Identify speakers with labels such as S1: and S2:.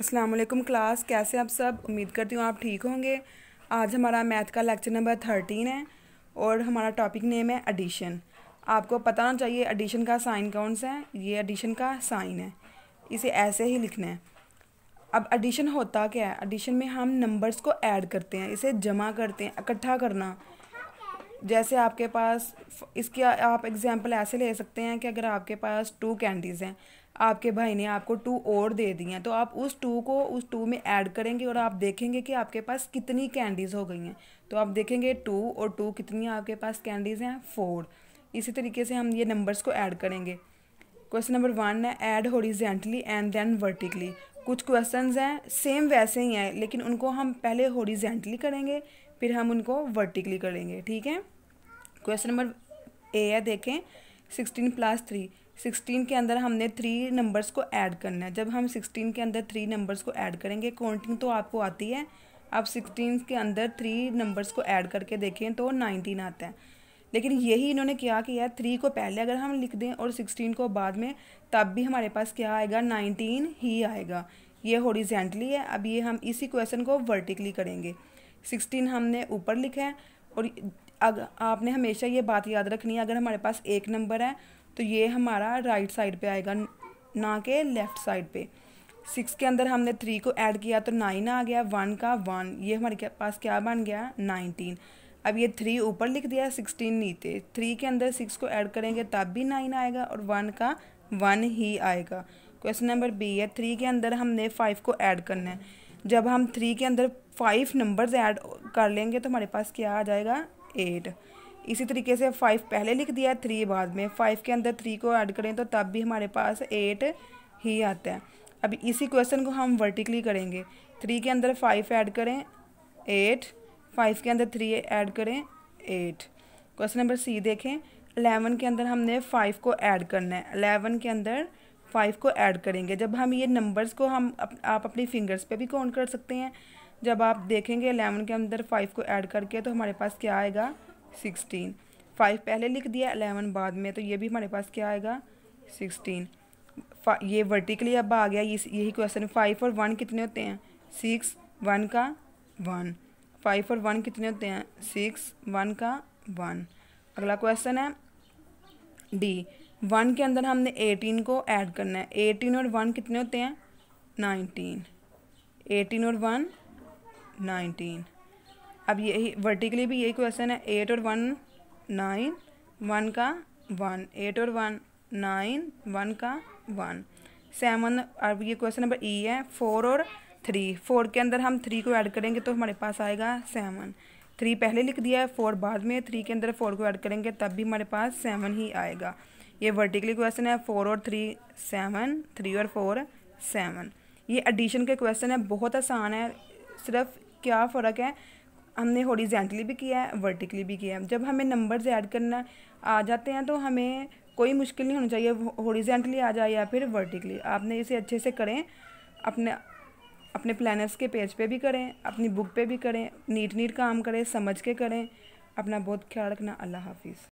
S1: वालेकुम क्लास, कैसे आप सब? उम्मीद करती हूँ आप ठीक होंगे। आज हमारा मैथ का लेक्चर नंबर थर्टीन है और हमारा टॉपिक नेम है एडिशन। आपको पता होना चाहिए, एडिशन का साइन कौन सा है? ये एडिशन का साइन है। इसे ऐसे ही लिखना है। अब एडिशन होता क्या है? एडिशन में हम नंबर्स को ऐड करते हैं, इसे जमा करते हैं, इकट्ठा करना। जैसे आपके पास, इसके आप एग्जांपल ऐसे ले सकते हैं कि अगर आपके पास टू कैंडीज़ हैं, आपके भाई ने आपको टू और दे दी हैं तो आप उस टू को, उस टू में ऐड करेंगे और आप देखेंगे कि आपके पास कितनी कैंडीज़ हो गई हैं। तो आप देखेंगे टू और टू कितनी आपके पास कैंडीज़ हैं? फोर इसी तरीके से हम ये नंबर्स को ऐड करेंगे। क्वेश्चन नंबर वन है add horizontally and then vertically कुछ क्वेश्चन हैं सेम वैसे ही हैं, लेकिन उनको हम पहले होरिजेंटली करेंगे, फिर हम उनको वर्टिकली करेंगे, ठीक है? क्वेश्चन नंबर ए है, देखें। सिक्सटीन प्लस थ्री सिक्सटीन के अंदर हमने थ्री नंबर्स को ऐड करना है। जब हम सिक्सटीन के अंदर थ्री नंबर्स को ऐड करेंगे काउंटिंग तो आपको आती है। आप सिक्सटीन के अंदर थ्री नंबर्स को ऐड करके देखें तो नाइनटीन आता है। लेकिन यही इन्होंने क्या किया थ्री को पहले अगर हम लिख दें और सिक्सटीन को बाद में, तब भी हमारे पास क्या आएगा नाइनटीन ही आएगा। ये होरिजेंटली है। अब ये हम इसी क्वेश्चन को वर्टिकली करेंगे। सिक्सटीन हमने ऊपर लिखा है और अगर आपने हमेशा ये बात याद रखनी है, अगर हमारे पास एक नंबर है तो ये हमारा राइट साइड पे आएगा, ना के लेफ़्ट साइड पे। सिक्स के अंदर हमने थ्री को ऐड किया तो नाइन आ गया वन का वन ये हमारे पास क्या बन गया? नाइनटीन अब ये थ्री ऊपर लिख दिया सिक्सटीन नीचे। थ्री के अंदर सिक्स को ऐड करेंगे, तब भी नाइन आएगा, और वन का वन ही आएगा। क्वेश्चन नंबर बी है थ्री के अंदर हमने फाइव को ऐड करना है। जब हम थ्री के अंदर फाइव नंबर्स ऐड कर लेंगे तो हमारे पास क्या आ जाएगा? एट इसी तरीके से फाइव पहले लिख दिया थ्री बाद में. फाइव के अंदर थ्री को ऐड करें तो तब भी हमारे पास एट ही आता है. अब इसी क्वेश्चन को हम वर्टिकली करेंगे. थ्री के अंदर फाइव ऐड करें एट फाइव के अंदर थ्री ऐड करें एट क्वेश्चन नंबर सी देखें. अलेवन के अंदर हमने फाइव को ऐड करना है. अलेवन के अंदर फाइव को ऐड करेंगे. जब हम ये नंबर्स को हम अप, आप अपनी फिंगर्स पे भी काउंट कर सकते हैं. जब आप देखेंगे अलेवन के अंदर फाइव को ऐड करके तो हमारे पास क्या आएगा? सिक्सटीन फाइव पहले लिख दिया अलेवन बाद में तो ये भी हमारे पास क्या आएगा? सिक्सटीन ये वर्टिकली अब आ गया यही क्वेश्चन फाइव और वन कितने होते हैं? सिक्स वन का वन फाइव और वन कितने होते हैं? सिक्स वन का वन अगला क्वेश्चन है डी वन के अंदर हमने एटीन को ऐड करना है। एटीन और वन कितने होते हैं? नाइनटीन एटीन और वन नाइनटीन अब यही वर्टिकली भी यही क्वेश्चन है। एट और वन नाइन वन का वन एट और वन नाइन वन का वन सेवन अब ये क्वेश्चन नंबर ई है। फोर और थ्री फोर के अंदर हम थ्री को ऐड करेंगे तो हमारे पास आएगा सेवन थ्री पहले लिख दिया है फोर बाद में। थ्री के अंदर फोर को ऐड करेंगे, तब भी हमारे पास सेवन ही आएगा। ये वर्टिकली क्वेश्चन है। फोर और थ्री सेवन थ्री और फोर सेवन ये एडिशन के क्वेश्चन है। बहुत आसान है। सिर्फ़ क्या फ़र्क है? हमने हॉरिजेंटली भी किया है वर्टिकली भी किया है। जब हमें नंबर्स ऐड करना आ जाते हैं तो हमें कोई मुश्किल नहीं होनी चाहिए। हॉरिजेंटली आ जाए या फिर वर्टिकली आपने इसे अच्छे से करें। अपने अपने प्लानर्स के पेज पे भी करें, अपनी बुक पे भी करें। नीट नीट काम करें, समझ के करें। अपना बहुत ख्याल रखना। अल्लाह हाफिज़।